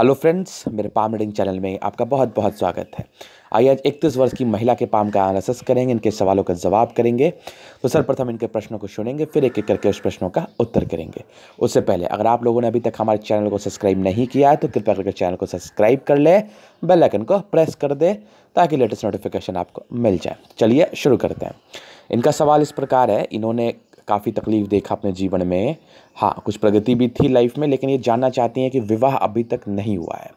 Hello friends, मेरे palm reading channel में आपका बहुत बहुत स्वागत है। आइए आज इकतीस वर्ष की महिला के पाम का एनालिसिस करेंगे, इनके सवालों का जवाब करेंगे। तो सर्वप्रथम इनके प्रश्नों को सुनेंगे, फिर एक एक करके उस प्रश्नों का उत्तर करेंगे। उससे पहले, अगर आप लोगों ने अभी तक हमारे चैनल को सब्सक्राइब नहीं किया है तो कृपया करके चैनल को सब्सक्राइब कर ले, बेल आइकन को प्रेस कर दे, ताकि लेटेस्ट नोटिफिकेशन आपको मिल जाए। चलिए शुरू करते हैं। इनका सवाल इस प्रकार है, इन्होंने काफ़ी तकलीफ़ देखा अपने जीवन में। हाँ कुछ प्रगति भी थी लाइफ में, लेकिन ये जानना चाहती हैं कि विवाह अभी तक नहीं हुआ है।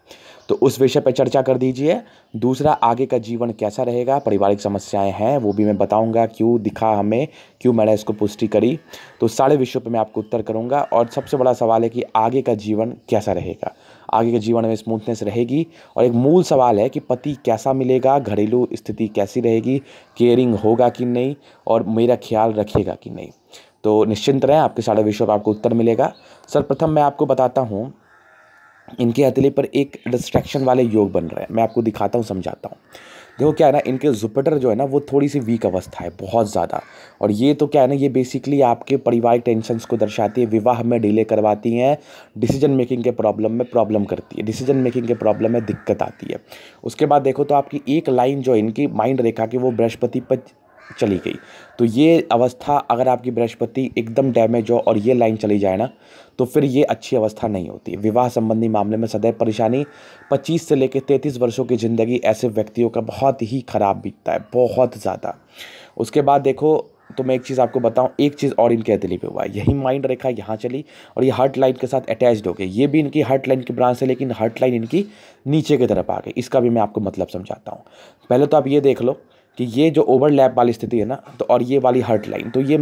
तो उस विषय पर चर्चा कर दीजिए। दूसरा, आगे का जीवन कैसा रहेगा? पारिवारिक समस्याएँ हैं, वो भी मैं बताऊँगा। क्यों दिखा हमें? क्यों मैंने इसको पुष्टि करी? तो सारे विषयों पे मैं आपको उत्तर करूँगा। और सबसे बड़ा सवाल है कि आगे का जीवन कैसा रहेगा? आगे के जीवन में स्मूथनेस रहेगी? और एक मूल सवाल है कि पति कैसा मिलेगा? घरेलू स्थिति कैसी रहेगी? केयरिंग होगा कि नहीं? और मेरा ख्याल रखेगा कि नहीं? तो निश्चिंत रहें, आपके सारे विषयों का आपको उत्तर मिलेगा। सर्वप्रथम मैं आपको बताता हूँ इनके हथेली पर एक डिस्ट्रैक्शन वाले योग बन रहे हैं। मैं आपको दिखाता हूँ, समझाता हूँ। देखो क्या है ना, इनके जुपिटर जो है ना, वो थोड़ी सी वीक अवस्था है, बहुत ज़्यादा। और ये तो क्या है ना, ये बेसिकली आपके पारिवारिक टेंशन्स को दर्शाती है, विवाह में डिले करवाती हैं डिसीज़न मेकिंग के प्रॉब्लम में प्रॉब्लम करती है डिसीज़न मेकिंग के प्रॉब्लम में दिक्कत आती है। उसके बाद देखो तो आपकी एक लाइन जो इनकी माइंड रेखा की, वो बृहस्पति पर चली गई। तो ये अवस्था अगर आपकी बृहस्पति एकदम डैमेज हो और ये लाइन चली जाए ना तो फिर ये अच्छी अवस्था नहीं होती। विवाह संबंधी मामले में सदैव परेशानी 25 से लेकर 33 वर्षों की ज़िंदगी ऐसे व्यक्तियों का बहुत ही ख़राब बीतता है, बहुत ज़्यादा। उसके बाद देखो तो मैं एक चीज़ आपको बताऊँ, एक चीज़ और इनके हथेली पे हुआ यही माइंड रेखा यहाँ चली और ये हार्ट लाइन के साथ अटैच्ड हो गई। ये भी इनकी हार्ट लाइन की ब्रांच है, लेकिन हार्ट लाइन इनकी नीचे की तरफ़ आ गई। इसका भी मैं आपको मतलब समझाता हूँ। पहले तो आप ये देख लो कि ये जो ओवरलैप वाली स्थिति है ना तो और ये वाली हर्ट लाइन तो ये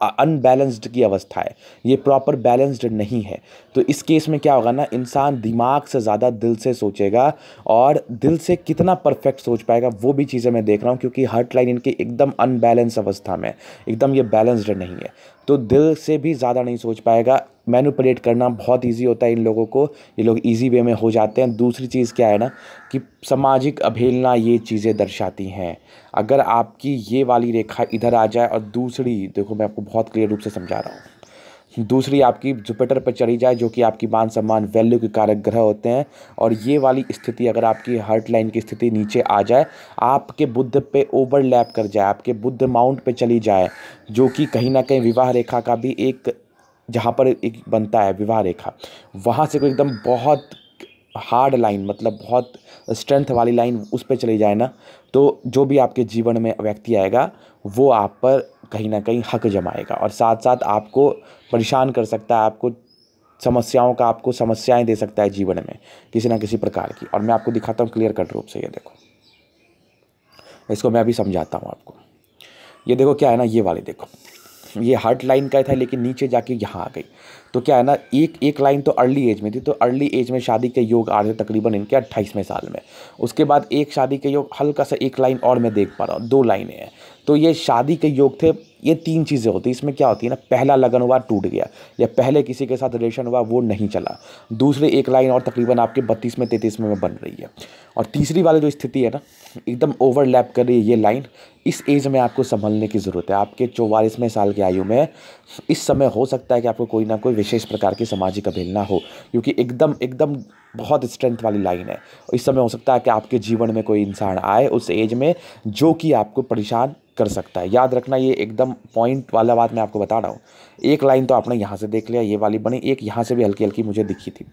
अनबैलेंस्ड की अवस्था है। ये प्रॉपर बैलेंस्ड नहीं है। तो इस केस में क्या होगा ना, इंसान दिमाग से ज़्यादा दिल से सोचेगा और दिल से कितना परफेक्ट सोच पाएगा, वो भी चीज़ें मैं देख रहा हूँ, क्योंकि हर्ट लाइन इनकी एकदम अनबैलेंस अवस्था में एकदम ये बैलेंस्ड नहीं है। तो दिल से भी ज़्यादा नहीं सोच पाएगा मैनुपलेट करना बहुत इजी होता है इन लोगों को। ये लोग इजी वे में हो जाते हैं। दूसरी चीज़ क्या है ना कि सामाजिक अवहेलना ये चीज़ें दर्शाती हैं। अगर आपकी ये वाली रेखा इधर आ जाए और दूसरी, देखो मैं आपको बहुत क्लियर रूप से समझा रहा हूँ। दूसरी आपकी जुपिटर पर चढ़ी जाए, जो कि आपकी मान सम्मान वैल्यू के कारक ग्रह होते हैं, और ये वाली स्थिति अगर आपकी हार्ट लाइन की स्थिति नीचे आ जाए, आपके बुद्ध पे ओवरलैप कर जाए, आपके बुद्ध माउंट पे चली जाए, जो कि कहीं ना कहीं विवाह रेखा का भी एक जहाँ पर एक बनता है विवाह रेखा, वहाँ से कोई एकदम बहुत हार्ड लाइन मतलब बहुत स्ट्रेंथ वाली लाइन उस पर चली जाए ना तो जो भी आपके जीवन में व्यक्ति आएगा, वो आप पर कहीं ना कहीं हक जमाएगा और साथ साथ आपको परेशान कर सकता है, आपको समस्याओं का, आपको समस्याएँ दे सकता है जीवन में, किसी ना किसी प्रकार की। और मैं आपको दिखाता हूँ क्लियर कट रूप से, ये देखो। इसको मैं अभी समझाता हूँ आपको। ये देखो क्या है ना, ये वाली देखो। ये हार्ट लाइन का था, लेकिन नीचे जाके यहाँ आ गई। तो क्या है ना, एक एक लाइन तो अर्ली एज में थी तो अर्ली एज में शादी के योग आ रहे तकरीबन इनके अट्ठाईसवें साल में। उसके बाद एक शादी के योग हल्का सा एक लाइन और मैं देख पा रहा हूँ, दो लाइनें हैं। तो ये शादी के योग थे, ये तीन चीज़ें होती हैं। इसमें क्या होती है ना, पहला लगन हुआ, टूट गया। या पहले किसी के साथ रिलेशन हुआ, वो नहीं चला। दूसरे एक लाइन और तकरीबन आपके बत्तीस में, तैंतीस में बन रही है। और तीसरी वाली जो स्थिति है ना, एकदम ओवरलैप कर रही है ये लाइन इस एज में आपको संभलने की ज़रूरत है। आपके चौवालीसवें साल की आयु में, इस समय हो सकता है कि आपको कोई ना कोई विशेष प्रकार की सामाजिक अवहेलना हो, क्योंकि एकदम एकदम बहुत स्ट्रेंथ वाली लाइन है। इस समय हो सकता है कि आपके जीवन में कोई इंसान आए उस एज में, जो कि आपको परेशान कर सकता है। याद रखना ये एकदम पॉइंट वाला बात मैं आपको बता रहा हूँ। एक लाइन तो आपने यहाँ से देख लिया ये वाली बनी एक यहाँ से भी हल्की हल्की मुझे दिखी थी।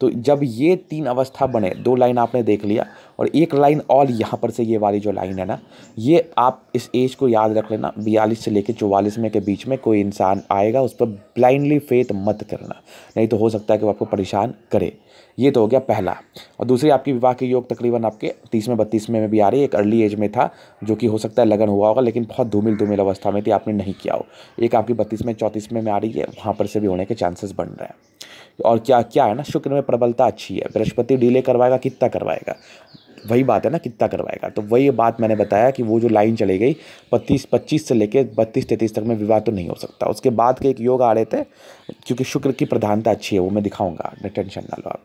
तो जब ये तीन अवस्था बने दो लाइन आपने देख लिया और एक लाइन और यहाँ पर से ये वाली जो लाइन है ना ये आप इस एज को याद रख लेना बयालीस से लेकर चौवालीस में के बीच में कोई इंसान आएगा उस पर ब्लाइंडली फेथ मत करना नहीं तो हो सकता है कि वो आपको परेशान करे। ये तो हो गया पहला। और दूसरी आपकी विवाह के योग तकरीबन आपके तीस में बत्तीस में भी आ रही है एक अर्ली एज में था जो कि हो सकता है लगन हुआ होगा लेकिन बहुत धूमिल धूमिल अवस्था में थी आपने नहीं किया हो। एक आपकी बत्तीस में चौंतीस में, में आ रही है, वहाँ पर से भी होने के चांसेस बन रहे हैं। और क्या क्या है ना, शुक्र में प्रबलता अच्छी है। बृहस्पति डीले करवाएगा, कितना करवाएगा? वही बात है ना, कितना करवाएगा? तो वही बात मैंने बताया कि वो जो लाइन चली गई बत्तीस पच्चीस से लेकर बत्तीस, तैंतीस तक में विवाह तो नहीं हो सकता। उसके बाद के एक योग आ रहे थे, क्योंकि शुक्र की प्रधानता अच्छी है, वो मैं दिखाऊँगा टेंशन ना लो आप।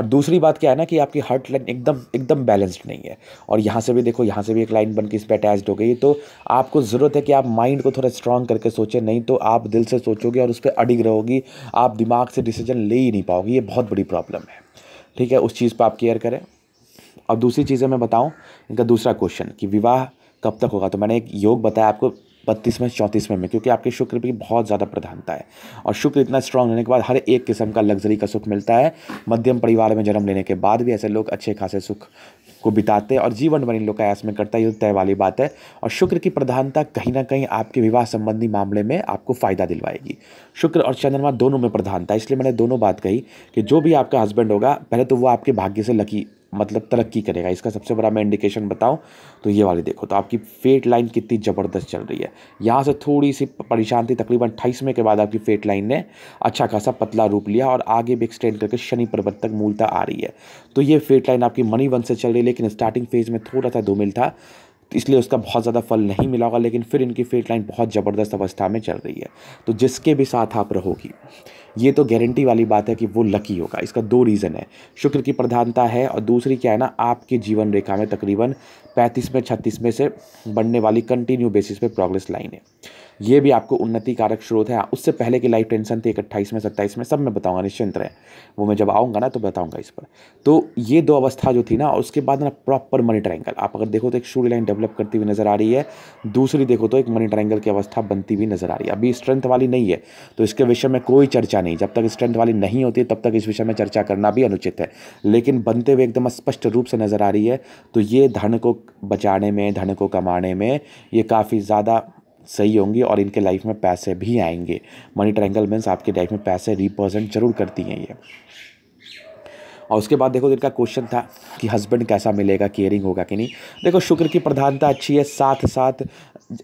और दूसरी बात क्या है ना कि आपकी हार्ट लाइन एकदम एकदम बैलेंस्ड नहीं है। और यहाँ से भी देखो, यहाँ से भी एक लाइन बन के इस पर अटैच्ड हो गई तो आपको ज़रूरत है कि आप माइंड को थोड़ा स्ट्रांग करके सोचें, नहीं तो आप दिल से सोचोगे और उस पर अडिग रहोगी। आप दिमाग से डिसीज़न ले ही नहीं पाओगे। ये बहुत बड़ी प्रॉब्लम है। ठीक है, उस चीज़ पर आप केयर करें। और दूसरी चीज़ें मैं बताऊँ, इनका दूसरा क्वेश्चन कि विवाह कब तक होगा? तो मैंने एक योग बताया आपको बत्तीसवें, चौंतीसवें में, क्योंकि आपके शुक्र की बहुत ज़्यादा प्रधानता है। और शुक्र इतना स्ट्रांग होने के बाद हर एक किस्म का लग्जरी का सुख मिलता है। मध्यम परिवार में जन्म लेने के बाद भी ऐसे लोग अच्छे खासे सुख को बिताते और जीवन भर इन लोग का ऐस में करता है ये तय वाली बात है। और शुक्र की प्रधानता कहीं ना कहीं आपके विवाह संबंधी मामले में आपको फ़ायदा दिलवाएगी। शुक्र और चंद्रमा दोनों में प्रधानता इसलिए मैंने दोनों बात कही कि जो भी आपका हस्बैंड होगा, पहले तो वो आपके भाग्य से लकी मतलब तरक्की करेगा। इसका सबसे बड़ा मैं इंडिकेशन बताऊँ तो ये वाली देखो तो आपकी फेट लाइन कितनी ज़बरदस्त चल रही है। यहाँ से थोड़ी सी परेशान थी, तकरीबन अट्ठाईसवें के बाद आपकी फेट लाइन ने अच्छा खासा पतला रूप लिया और आगे भी एक्सटेंड करके शनि पर्वत तक मूलता आ रही है। तो ये फेट लाइन आपकी मनी वन से चल रही है, लेकिन स्टार्टिंग फ़ेज़ में थोड़ा सा धूमिल था तो इसलिए उसका बहुत ज़्यादा फल नहीं मिला होगा, लेकिन फिर इनकी फेट लाइन बहुत ज़बरदस्त अवस्था में चल रही है। तो जिसके भी साथ आप रहोगी ये तो गारंटी वाली बात है कि वो लकी होगा। इसका दो रीज़न है। शुक्र की प्रधानता है और दूसरी क्या है ना, आपके जीवन रेखा में तकरीबन पैंतीस में, छत्तीस में से बढ़ने वाली कंटिन्यू बेसिस पे प्रोग्रेस लाइन है। ये भी आपको उन्नति कारक स्रोत है। उससे पहले की लाइफ टेंशन थी अट्ठाईस में, सत्ताईस में, सब मैं बताऊँगा, निश्चिंत रहे। वो मैं जब आऊँगा ना तो बताऊँगा इस पर। तो ये दो अवस्था जो थी ना, उसके बाद ना प्रॉपर मनी ट्रायंगल आप अगर देखो तो एक स्टोरी लाइन डेवलप करती हुई नज़र आ रही है। दूसरी देखो तो एक मनी ट्रायंगल की अवस्था बनती हुई नज़र आ रही है। अभी स्ट्रेंथ वाली नहीं है तो इसके विषय में कोई चर्चा नहीं। जब तक स्ट्रेंथ वाली नहीं होती, तब तक इस विषय में चर्चा करना भी अनुचित है। लेकिन बनते हुए एकदम स्पष्ट रूप से नज़र आ रही है तो ये धन को बचाने में, धन को कमाने में ये काफ़ी ज़्यादा सही होंगी और इनके लाइफ में पैसे भी आएँगे। मनी ट्रैंगल मीन्स आपके लाइफ में पैसे रिप्रेजेंट ज़रूर करती हैं ये। और उसके बाद देखो इनका क्वेश्चन था कि हस्बैंड कैसा मिलेगा केयरिंग होगा कि नहीं। देखो, शुक्र की प्रधानता अच्छी है साथ साथ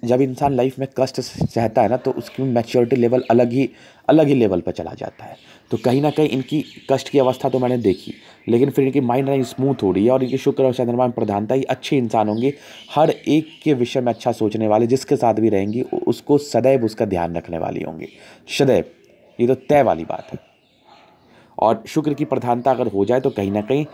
जब इंसान लाइफ में कष्ट सहता है ना तो उसकी मैच्योरिटी लेवल अलग ही अलग ही लेवल पर चला जाता है। तो कहीं ना कहीं इनकी कष्ट की अवस्था तो मैंने देखी, लेकिन फिर इनकी माइंड लाइन स्मूथ हो रही है और इनकी शुक्र और चंद्रमा में प्रधानता ही अच्छे इंसान होंगे, हर एक के विषय में अच्छा सोचने वाले, जिसके साथ भी रहेंगी उसको सदैव उसका ध्यान रखने वाली होंगी। सदैव, ये तो तय वाली बात है। और शुक्र की प्रधानता अगर हो जाए तो कहीं ना कहीं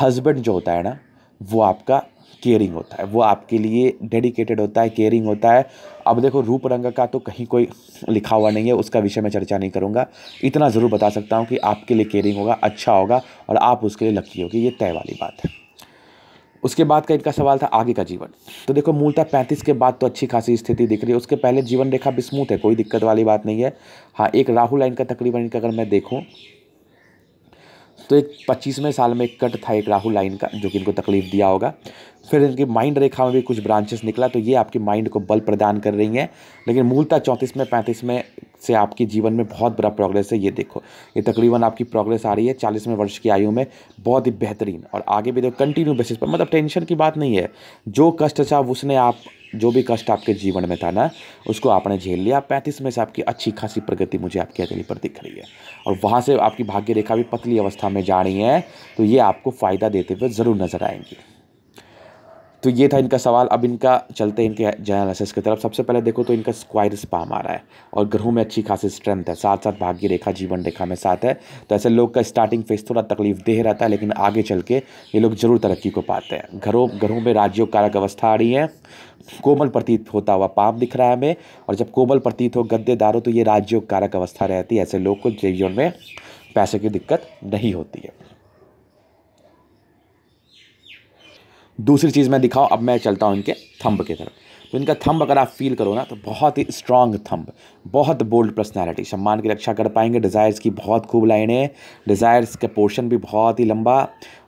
हस्बैंड जो होता है ना, वो आपका केयरिंग होता है। वो आपके लिए डेडिकेटेड होता है केयरिंग होता है। अब देखो रूप रंग का तो कहीं कोई लिखा हुआ नहीं है, उसका विषय में चर्चा नहीं करूँगा। इतना ज़रूर बता सकता हूँ कि आपके लिए केयरिंग होगा अच्छा होगा और आप उसके लिए लकी होगी, ये तय वाली बात है। उसके बाद का इनका सवाल था आगे का जीवन। तो देखो, मूलतः पैंतीस के बाद तो अच्छी खासी स्थिति दिख रही है। उसके पहले जीवन रेखा भी स्मूथ है, कोई दिक्कत वाली बात नहीं है। हाँ एक राहुल लाइन का तकरीबन इनका अगर मैं देखूँ तो एक पच्चीसवें साल में एक कट था एक राहुल लाइन का, जो कि इनको तकलीफ़ दिया होगा। फिर इनकी माइंड रेखा में भी कुछ ब्रांचेस निकला तो ये आपके माइंड को बल प्रदान कर रही हैं। लेकिन मूलतः चौंतीस में, पैंतीस में से आपके जीवन में बहुत बड़ा प्रोग्रेस है, ये देखो। ये तकरीबन आपकी प्रोग्रेस आ रही है चालीसवें वर्ष की आयु में, बहुत ही बेहतरीन। और आगे भी देखो कंटिन्यू बेसिस पर मतलब टेंशन की बात नहीं है। जो कष्ट था, उसने आप, जो भी कष्ट आपके जीवन में था ना, उसको आपने झेल लिया। पैंतीस में से आपकी अच्छी खासी प्रगति मुझे आपकी अकेली पर दिख रही है। और वहाँ से आपकी भाग्य रेखा भी पतली अवस्था में जा रही है तो ये आपको फ़ायदा देते हुए ज़रूर नज़र आएँगी। तो ये था इनका सवाल। अब इनका चलते हैं इनके एनालिसिस की तरफ़। सबसे पहले देखो तो इनका स्क्वायर स्पाम आ रहा है और ग्रहों में अच्छी खासी स्ट्रेंथ है। साथ साथ भाग्य रेखा, जीवन रेखा में साथ है। तो ऐसे लोग का स्टार्टिंग फ़ेज़ थोड़ा तकलीफ़ देह रहता है, लेकिन आगे चल के ये लोग ज़रूर तरक्की को पाते हैं। घरों घरों में राज्यों कारक अवस्था आ रही है। कोमल प्रतीत होता हुआ पाप दिख रहा है हमें। और जब कोमल प्रतीत हो गद्देदार हो तो ये राज्यों कारक अवस्था रहती है। ऐसे लोग को जीवन में पैसे की दिक्कत नहीं होती है। दूसरी चीज़ मैं दिखाऊँ, अब मैं चलता हूँ इनके थंब की तरफ़। तो इनका थंब अगर आप फील करो ना तो बहुत ही स्ट्रांग थंब बहुत बोल्ड पर्सनैलिटी सम्मान की रक्षा कर पाएँगे डिज़ायर्स की बहुत खूब लाइनें डिज़ायर्स का पोर्शन भी बहुत ही लंबा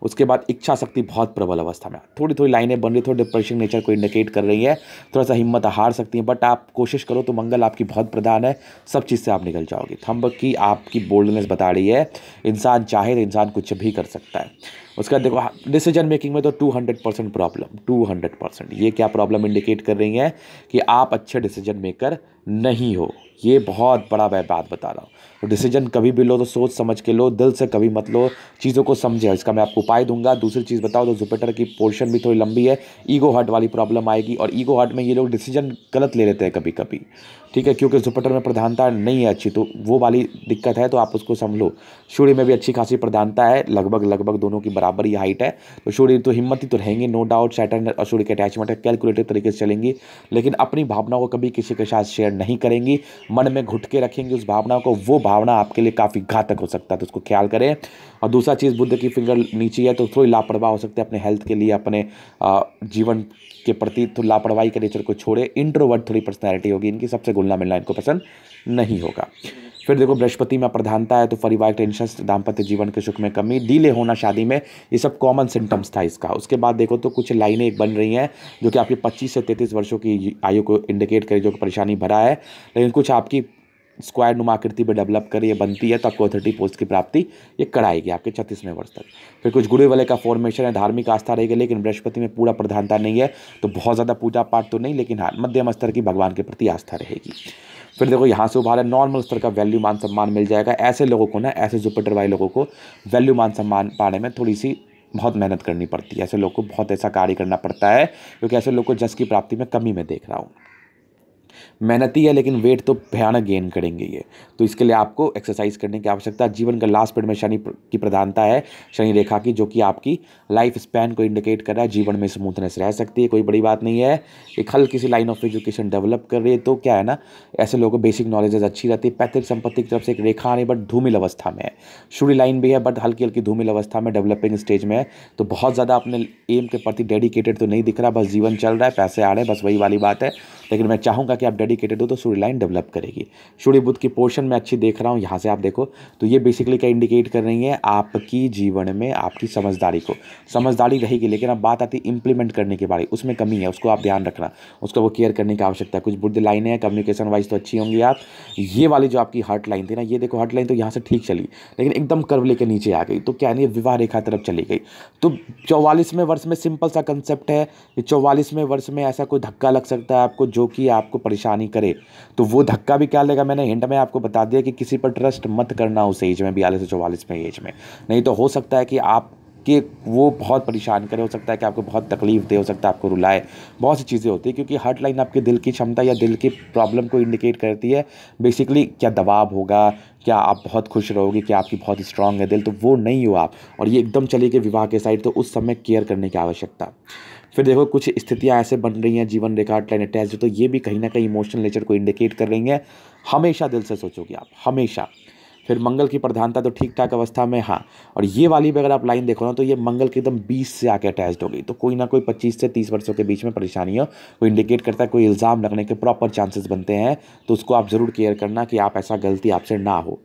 उसके बाद इच्छा शक्ति बहुत प्रबल अवस्था में थोड़ी थोड़ी लाइनें बन रही, थोड़ी डिप्रेशन नेचर को इंडिकेट कर रही है थोड़ा सा हिम्मत हार सकती है बट आप कोशिश करो तो मंगल आपकी बहुत प्रधान है, सब चीज़ से आप निकल जाओगे। थंब की आपकी बोल्डनेस बता रही है, इंसान चाहे तो इंसान कुछ भी कर सकता है। उसके देखो डिसीज़न मेकिंग में तो two hundred percent problem two hundred percent ये क्या प्रॉब्लम इंडिकेट कर रही है कि आप अच्छे डिसीज़न मेकर नहीं हो। ये बहुत बड़ा मैं बात बता रहा हूँ। तो डिसीज़न कभी भी लो तो सोच समझ के लो, दिल से कभी मत लो, चीज़ों को समझे। इसका मैं आपको उपाय दूँगा। दूसरी चीज़ बताओ तो जुपिटर की पोर्शन भी थोड़ी लंबी है। ईगो हार्ट वाली प्रॉब्लम आएगी और ईगो हार्ट में ये लोग डिसीज़न गलत ले लेते हैं कभी कभी ठीक है, क्योंकि जुपिटर में प्रधानता नहीं है अच्छी तो वो वाली दिक्कत है तो आप उसको संभलो सूर्य में भी अच्छी खासी प्रधानता है, लगभग लगभग दोनों की बराबर ही हाइट है। तो सूर्य तो हिम्मत ही तो रहेंगे नो डाउट सैटर्न और सूर्य के अटैचमेंट है कैलकुलेटिव तरीके से चलेंगी, लेकिन अपनी भावनाओं को कभी किसी के साथ शेयर नहीं करेंगी। मन में घुट के रखेंगे उस भावना को, वो भावना आपके लिए काफ़ी घातक हो सकता है तो उसको ख्याल करें। और दूसरा चीज़, बुद्ध की फिंगर नीचे है तो थोड़ी लापरवाह हो सकते हैं अपने हेल्थ के लिए, अपने जीवन के प्रति तो लापरवाही के नेचर को छोड़े इंट्रोवर्ट थोड़ी पर्सनैलिटी होगी, इनकी सबसे घुलना मिलना इनको पसंद नहीं होगा। फिर देखो, बृहस्पति में प्रधानता है तो परिवार टेंशन दाम्पत्य जीवन के सुख में कमी डीले होना शादी में, ये सब कॉमन सिम्टम्स था इसका। उसके बाद देखो तो कुछ लाइनें एक बन रही हैं, जो कि आपकी 25 से 33 वर्षों की आयु को इंडिकेट करे, जो कि परेशानी भरा है, लेकिन कुछ आपकी स्क्वायर नुमा आकृति पर डेवलप कर, ये बनती है तो आपको अथॉरिटी पोस्ट की प्राप्ति, ये कराएगी आपके छत्तीसवें वर्ष तक। फिर कुछ गुरु वाले का फॉर्मेशन है, धार्मिक आस्था रहेगी, लेकिन बृहस्पति में पूरा प्रधानता नहीं है तो बहुत ज़्यादा पूजा पाठ तो नहीं, लेकिन हाँ मध्यम स्तर की भगवान के प्रति आस्था रहेगी। फिर देखो, यहाँ से उभार है नॉर्मल स्तर का वैल्यू मान सम्मान मिल जाएगा, ऐसे लोगों को ना, ऐसे जुपिटर वाले लोगों को वैल्यू मान सम्मान पाने में थोड़ी सी बहुत मेहनत करनी पड़ती है। ऐसे लोग को बहुत ऐसा कार्य करना पड़ता है, क्योंकि ऐसे लोग को जस की प्राप्ति में कमी में देख रहा हूँ। मेहनती है लेकिन वेट तो भयानक गेन करेंगे ये। तो इसके लिए आपको एक्सरसाइज करने की आवश्यकता है जीवन का लास्ट पीरियड में शनि की प्रधानता है, शनि रेखा की, जो कि आपकी लाइफ स्पैन को इंडिकेट कर रहा है, जीवन में स्मूथनेस रह सकती है, कोई बड़ी बात नहीं है। एक हल्की सी लाइन ऑफ़ एजुकेशन डेवलप कर रही है तो क्या है ना, ऐसे लोगों को बेसिक नॉलेजेज अच्छी रहती है। पैतृक संपत्ति की तरफ़ से एक रेखा आ आने बट धूमिल अवस्था में है। शुरू लाइन भी है बट हल्की हल्की धूमिल अवस्था में डेवलपिंग स्टेज में है। तो बहुत ज़्यादा अपने एम के प्रति डेडिकेटेड तो नहीं दिख रहा, बस जीवन चल रहा है, पैसे आ रहे हैं, बस वही वाली बात है। लेकिन मैं चाहूँगा कि आप डेडिकेटेड हो तो सूर्य लाइन डेवलप करेगी। सूर्य बुद्ध की पोर्शन में अच्छी देख रहा हूँ, यहाँ से आप देखो। तो ये बेसिकली क्या इंडिकेट कर रही है, आपकी जीवन में आपकी समझदारी को। समझदारी रहेगी लेकिन अब बात आती है इंप्लीमेंट करने के बारे, उसमें कमी है, उसको आप ध्यान रखना। उसको वो केयर करने की आवश्यकता है। कुछ बुद्ध लाइनें हैं कम्युनिकेशन वाइज तो अच्छी होंगी आप। ये वाली जो आपकी हर्ट लाइन थी ना, ये देखो हर्ट लाइन तो यहाँ से ठीक चली, लेकिन एकदम कर्व लेकर नीचे आ गई। तो क्या नहीं, विवाह रेखा तरफ़ चली गई। तो चौवालीसवें वर्ष में सिंपल सा कंसेप्ट है कि चौवालीसवें वर्ष में ऐसा कोई धक्का लग सकता है आपको, जो कि आपको परेशानी करे तो वो धक्का भी क्या लेगा? मैंने हिंट में आपको बता दिया कि किसी पर ट्रस्ट मत करना उस एज में, बयालीस से चौवालीस में एज में। नहीं तो हो सकता है कि आप कि वो बहुत परेशान करे, हो सकता है कि आपको बहुत तकलीफ़ दे, हो सकता है आपको रुलाए। बहुत सी चीज़ें होती है, क्योंकि हार्ट लाइन आपके दिल की क्षमता या दिल की प्रॉब्लम को इंडिकेट करती है। बेसिकली क्या दबाव होगा? क्या आप बहुत खुश रहोगे? क्या आपकी बहुत स्ट्रांग है दिल? तो वो नहीं हो आप। और ये एकदम चली गई विवाह के साइड तो उस समय केयर करने की आवश्यकता। फिर देखो, कुछ स्थितियाँ ऐसे बन रही हैं जीवन रेखा लाइन अटैच तो ये भी कहीं ना कहीं इमोशनल नेचर को इंडिकेट कर रही हैं। हमेशा दिल से सोचोगे आप, हमेशा। फिर मंगल की प्रधानता तो ठीक ठाक अवस्था में हाँ। और ये वाली भी अगर आप लाइन देखो ना तो ये मंगल की एकदम बीस से आके अटैच हो गई। तो कोई ना कोई पच्चीस से तीस वर्षों के बीच में परेशानी हो कोई इंडिकेट करता है, कोई इल्ज़ाम लगने के प्रॉपर चांसेस बनते हैं। तो उसको आप ज़रूर केयर करना कि आप ऐसा गलती आपसे ना हो।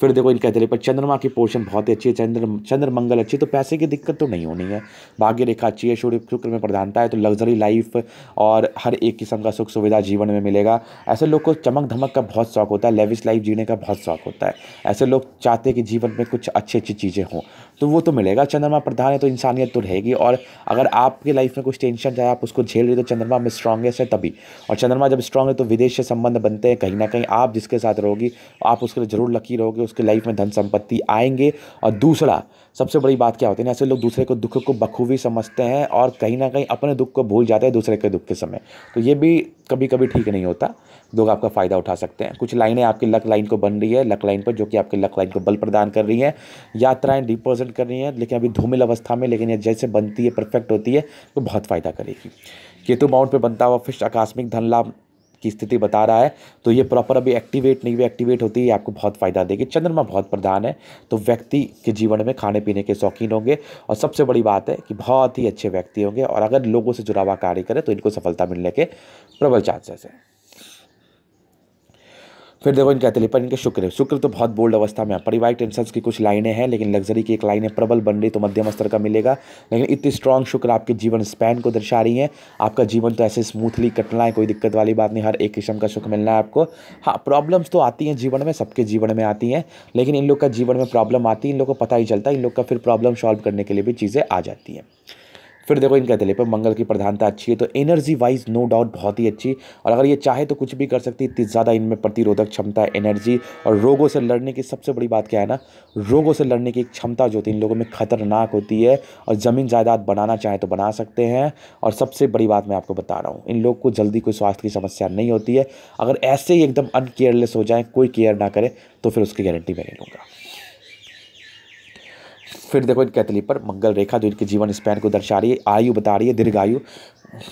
फिर देखो, इनका कहते पर चंद्रमा की पोर्शन बहुत ही अच्छी है, चंद्र चंद्र मंगल अच्छी तो पैसे की दिक्कत तो नहीं होनी है। भाग्य रेखा अच्छी है, सूर्य, शुक्र में प्रधानता है तो लग्जरी लाइफ और हर एक किस्म का सुख सुविधा जीवन में मिलेगा। ऐसे लोग को चमक धमक का बहुत शौक होता है लेविस लाइफ जीने का बहुत शौक होता है। ऐसे लोग चाहते हैं कि जीवन में कुछ अच्छी अच्छी चीज़ें हों। तो वो तो मिलेगा। चंद्रमा प्रधान है तो इंसानियत तो रहेगी और अगर आपकी लाइफ में कुछ टेंशन चाहे आप उसको झेल रहे तो चंद्रमा में स्ट्रांगेस्ट है तभी। और चंद्रमा जब स्ट्रांग है तो विदेश से संबंध बनते हैं कहीं ना कहीं। आप जिसके साथ रहोगी, आप उसके लिए ज़रूर लकी रहोगे, उसके लाइफ में धन संपत्ति आएँगे। और दूसरा, सबसे बड़ी बात क्या होती है ना, ऐसे लोग दूसरे को दुख को बखूबी समझते हैं और कहीं ना कहीं अपने दुख को भूल जाते हैं दूसरे के दुख के समय। तो ये भी कभी कभी ठीक नहीं होता। लोग आपका फ़ायदा उठा सकते हैं। कुछ लाइनें आपकी लक लाइन को बन रही है, लक लाइन पर जो कि आपके लक लाइन को बल प्रदान कर रही हैं। यात्राएँ रिप्रेजेंट कर रही हैं, लेकिन अभी धूमिल अवस्था में, लेकिन ये जैसे बनती है परफेक्ट होती है तो बहुत फ़ायदा करेगी। केतु माउंट पर बनता हुआ फ़िश आकस्मिक धन लाभ की स्थिति बता रहा है तो ये प्रॉपर अभी एक्टिवेट नहीं हुई एक्टिवेट होती है आपको बहुत फ़ायदा देगी। चंद्रमा बहुत प्रधान है तो व्यक्ति के जीवन में खाने पीने के शौकीन होंगे। और सबसे बड़ी बात है कि बहुत ही अच्छे व्यक्ति होंगे, और अगर लोगों से जुड़ा हुआ कार्य करें तो इनको सफलता मिलने के प्रबल चांसेस हैं। फिर देखो इनके कहते पर इनके शुक्र शुक्र तो बहुत बोल्ड अवस्था में है। पारिवारिक टेंशन की कुछ लाइनें हैं, लेकिन लग्जरी की एक लाइन है, प्रबल बन रही तो मध्यम स्तर का मिलेगा। लेकिन इतनी स्ट्रॉन्ग शुक्र आपके जीवन स्पैन को दर्शा रही है। आपका जीवन तो ऐसे स्मूथली कटना है कोई दिक्कत वाली बात नहीं, हर एक किस्म का सुख मिलना है आपको। हाँ प्रॉब्लम्स तो आती हैं जीवन में, सबके जीवन में आती हैं। लेकिन इन लोग का जीवन में प्रॉब्लम आती है, इन लोग को पता ही चलता है, इन लोग का फिर प्रॉब्लम सॉल्व करने के लिए भी चीज़ें आ जाती हैं। फिर देखो इनके हथेली पर मंगल की प्रधानता अच्छी है तो एनर्जी वाइज नो डाउट बहुत ही अच्छी। और अगर ये चाहे तो कुछ भी कर सकती है, इतनी ज़्यादा इनमें प्रतिरोधक क्षमता एनर्जी और रोगों से लड़ने की सबसे बड़ी बात क्या है ना, रोगों से लड़ने की क्षमता जो होती है, इन लोगों में खतरनाक होती है और ज़मीन जायदाद बनाना चाहे तो बना सकते हैं। और सबसे बड़ी बात मैं आपको बता रहा हूँ, इन लोग को जल्दी कोई स्वास्थ्य की समस्या नहीं होती है। अगर ऐसे ही एकदम अनकेयरलेस हो जाए, कोई केयर ना करे तो फिर उसकी गारंटी मैं नहीं लूँगा। फिर देखो इनके अतली पर मंगल रेखा जो इनके जीवन स्पैन को दर्शा रही है, आयु बता रही है, दीर्घायु,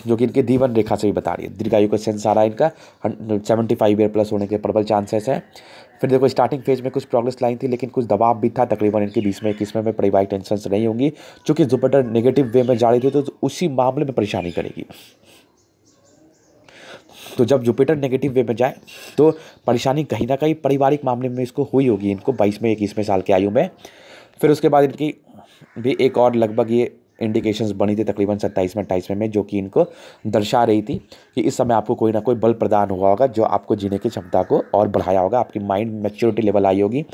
जो कि इनके जीवन रेखा से भी बता रही है। दीर्घायु का सेंस आ रहा है इनका सेवेंटी फाइव ईयर प्लस होने के प्रबल चांसेस हैं। फिर देखो स्टार्टिंग फ़ेज़ में कुछ प्रोग्रेस लाइन थी, लेकिन कुछ दबाव भी था, तकरीबन इनके बीस में इक्कीस में परिवारिक टेंशन नहीं होंगी, चूँकि जुपिटर नेगेटिव वे में जा रही थी तो उसी मामले में परेशानी करेगी। तो जब जुपिटर नेगेटिव वे में जाए तो परेशानी कहीं ना कहीं पारिवारिक मामले में इसको हुई होगी, इनको बाईस में इक्कीसवें साल की आयु में। फिर उसके बाद इनकी भी एक और लगभग ये इंडिकेशंस बनी थी तकरीबन सत्ताईसवें अट्ठाईसवें में जो कि इनको दर्शा रही थी कि इस समय आपको कोई ना कोई बल प्रदान हुआ होगा, जो आपको जीने की क्षमता को और बढ़ाया होगा, आपकी माइंड मेच्योरिटी लेवल आई होगी।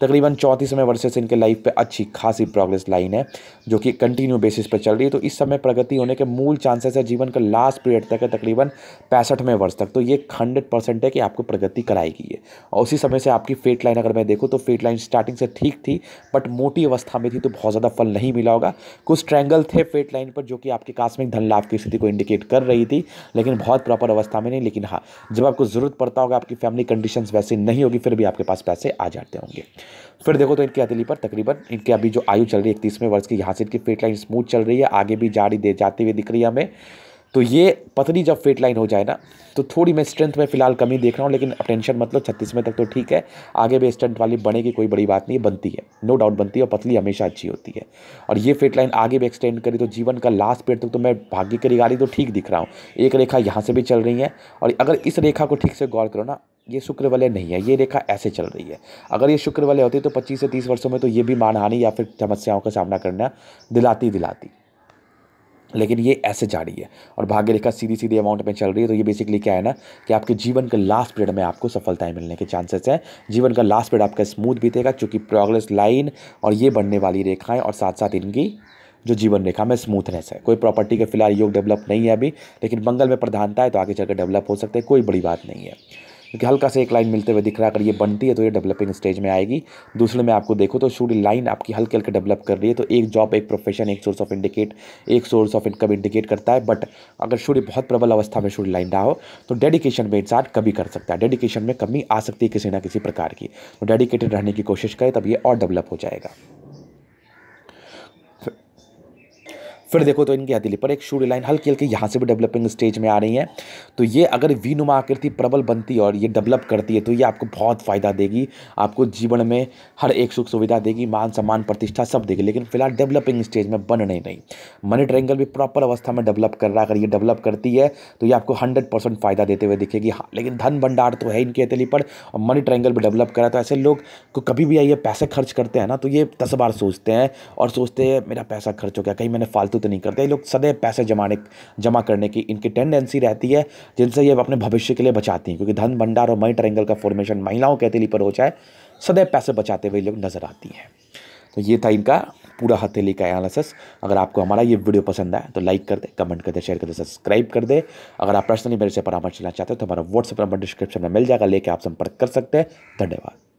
तकरीबन चौंतीसवें वर्ष से इनके लाइफ पे अच्छी खासी प्रोग्रेस लाइन है, जो कि कंटिन्यू बेसिस पर चल रही है। तो इस समय प्रगति होने के मूल चांसेस है जीवन का लास्ट पीरियड तक है, तकरीबन पैंसठवें वर्ष तक। तो ये हंड्रेड परसेंट है कि आपको प्रगति कराएगी ये। और उसी समय से आपकी फेट लाइन अगर मैं देखूँ तो फेट लाइन स्टार्टिंग से ठीक थी बट मोटी अवस्था में थी तो बहुत ज़्यादा फल नहीं मिला होगा। कुछ ट्रैंगल थे फेट लाइन पर, जो कि आपके कास्मिक धन लाभ की स्थिति को इंडिकेट कर रही थी, लेकिन बहुत प्रॉपर अवस्था में नहीं, लेकिन हाँ जब आपको ज़रूरत पड़ता होगा, आपकी फैमिली कंडीशन वैसे नहीं होगी, फिर भी आपके पास पैसे आ जाते होंगे। फिर देखो तो इनकी हथेली पर तकरीबन, इनके अभी जो आयु चल रही है, इकतीसवें वर्ष की, यहाँ से इनकी फेट लाइन स्मूथ चल रही है, आगे भी जारी दे जाती हुई दिख रही है हमें। तो ये पतली जब फेट लाइन हो जाए ना तो थोड़ी मैं स्ट्रेंथ में फ़िलहाल कमी देख रहा हूँ, लेकिन टेंशन मतलब छत्तीसवें तक तो ठीक है। आगे भी स्ट्रेंथ वाली बनेगी, कोई बड़ी बात नहीं, बनती है। नो डाउट बनती है और पतली हमेशा अच्छी होती है। और ये फेट लाइन आगे भी एक्सटेंड करी तो जीवन का लास्ट पेड़ तक तो मैं भाग्य की रिगारी तो ठीक दिख रहा हूँ। एक रेखा यहाँ से भी चल रही है और अगर इस रेखा को ठीक से गौर करो ना, ये शुक्र वाले नहीं है, ये रेखा ऐसे चल रही है। अगर ये शुक्र वाले होती तो पच्चीस से तीस वर्षों में तो ये भी मानहानि या फिर समस्याओं का सामना करना दिलाती दिलाती लेकिन ये ऐसे जा रही है। और भाग्य रेखा सीधी सीधी अमाउंट में चल रही है तो ये बेसिकली क्या है ना, कि आपके जीवन के लास्ट पीरियड में आपको सफलताएँ मिलने के चांसेस हैं। जीवन का लास्ट पीरियड आपका स्मूथ बीतेगा, चूँकि प्रोग्रेस लाइन और ये बढ़ने वाली रेखाएँ और साथ साथ इनकी जो जीवन रेखा में स्मूथनेस है। कोई प्रॉपर्टी का फ़िलहाल योग डेवलप नहीं है अभी, लेकिन मंगल में प्रधानता है तो आगे चलकर डेवलप हो सकते हैं, कोई बड़ी बात नहीं है। क्योंकि हल्का से एक लाइन मिलते हुए दिख रहा है, अगर ये बनती है तो ये डेवलपिंग स्टेज में आएगी। दूसरे में आपको देखो तो सूर्य लाइन आपकी हल्के हल्के डेवलप कर रही है तो एक जॉब एक प्रोफेशन एक सोर्स ऑफ़ इंडिकेट एक सोर्स ऑफ़ इनकम इंडिकेट करता है बट अगर सूर्य बहुत प्रबल अवस्था में सूर्य लाइन रहा हो तो डेडिकेशन में इंसान कभी कर सकता है। डेडिकेशन में कमी आ सकती है किसी ना किसी प्रकार की। तो डेडिकेटेड रहने की कोशिश करे, तब ये और डेवलप हो जाएगा। फिर देखो तो इनकी हथेली पर एक शूड लाइन हल्की हल्की यहाँ से भी डेवलपिंग स्टेज में आ रही है। तो ये अगर वी नुमा आकृति प्रबल बनती है और ये डेवलप करती है तो ये आपको बहुत फ़ायदा देगी। आपको जीवन में हर एक सुख सुविधा देगी, मान सम्मान, प्रतिष्ठा सब देगी, लेकिन फ़िलहाल डेवलपिंग स्टेज में बनने नहीं रही मनी ट्रेंगल भी प्रॉपर अवस्था में डेवलप कर रहा है, अगर ये डेवलप करती है तो ये आपको हंड्रेड परसेंट फ़ायदा देते हुए दिखेगी। हाँ लेकिन धन भंडार तो है इनकी हथेली पर, और मनी ट्रेंगल भी डेवलप करा तो ऐसे लोग को कभी भी आइए, पैसे खर्च करते हैं ना तो ये दस बार सोचते हैं, और सोचते हैं, मेरा पैसा खर्च हो गया, कहीं मैंने फालतू तो नहीं करते। लोग सदैव पैसे जमाने, जमा करने की इनकी टेंडेंसी रहती है, जिनसे ये अपने भविष्य के लिए बचाती हैं। क्योंकि धन भंडार और मई ट्रेंगल का फॉर्मेशन महिलाओं के हथेली पर हो जाए, सदैव पैसे बचाते हुए लोग नज़र आती हैं। तो ये था इनका पूरा हथेली का एनालिसिस अगर आपको हमारा ये वीडियो पसंद आए तो लाइक कर दे कमेंट कर दे शेयर कर दे सब्सक्राइब कर दे। अगर आप पर्सनली मेरे से परामर्श लेना चाहते हो तो हमारा व्हाट्सएप नंबर डिस्क्रिप्शन में मिल जाएगा, लेके आप संपर्क कर सकते हैं। धन्यवाद।